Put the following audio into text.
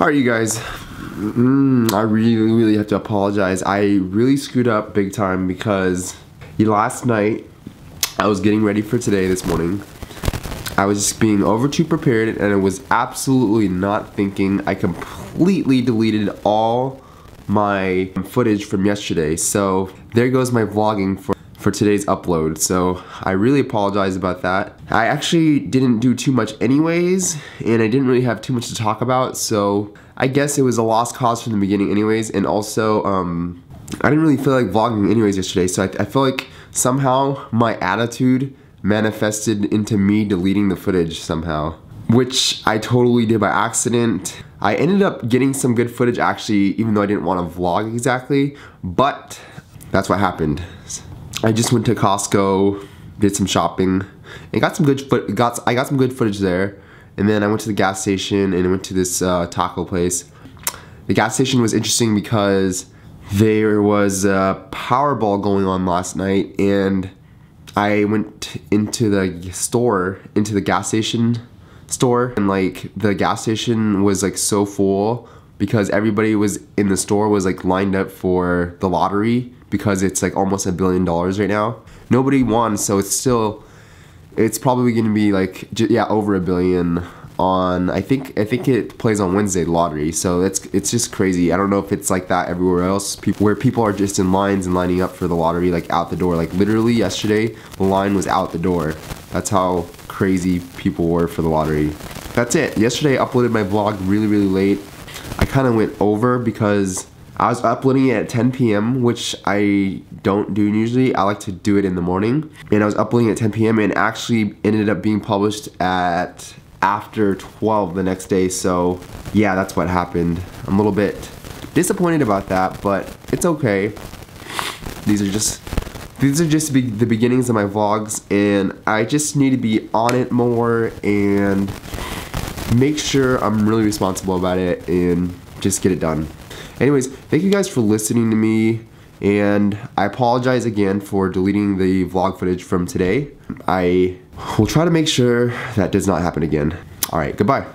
Alright, you guys. Mm, I really, really have to apologize. I really screwed up big time because last night I was getting ready for today this morning. I was just being over too prepared and I was absolutely not thinking. I completely deleted all my footage from yesterday. So there goes my vlogging for for today's upload. So I really apologize about that. I actually didn't do too much anyways, and I didn't really have too much to talk about. So I guess it was a lost cause from the beginning anyways. And also, um, I didn't really feel like vlogging anyways yesterday. So I, I feel like somehow my attitude manifested into me deleting the footage somehow. Which I totally did by accident. I ended up getting some good footage actually, even though I didn't want to vlog exactly, but that's what happened. I just went to Costco, did some shopping, and got some good foot. Got I got some good footage there, and then I went to the gas station and went to this uh, taco place. The gas station was interesting because there was a Powerball going on last night, and I went into the store, into the gas station store, and like the gas station was like so full because everybody was in the store was like lined up for the lottery because it's like almost a billion dollars right now. Nobody won, so it's still, it's probably going to be like yeah over a billion on. I think I think it plays on Wednesday lottery, so it's it's just crazy. I don't know if it's like that everywhere else, people where people are just in lines and lining up for the lottery like out the door. Like literally yesterday, the line was out the door. That's how crazy people were for the lottery. That's it. Yesterday I uploaded my vlog really really late. I kind of went over because I was uploading it at 10 p.m., which I don't do usually. I like to do it in the morning. And I was uploading at 10 p.m. and actually ended up being published at after 12 the next day. So yeah, that's what happened. I'm a little bit disappointed about that, but it's okay. These are just these are just be the beginnings of my vlogs and I just need to be on it more and make sure I'm really responsible about it and just get it done. Anyways, thank you guys for listening to me. And I apologize again for deleting the vlog footage from today. I will try to make sure that does not happen again. All right, goodbye.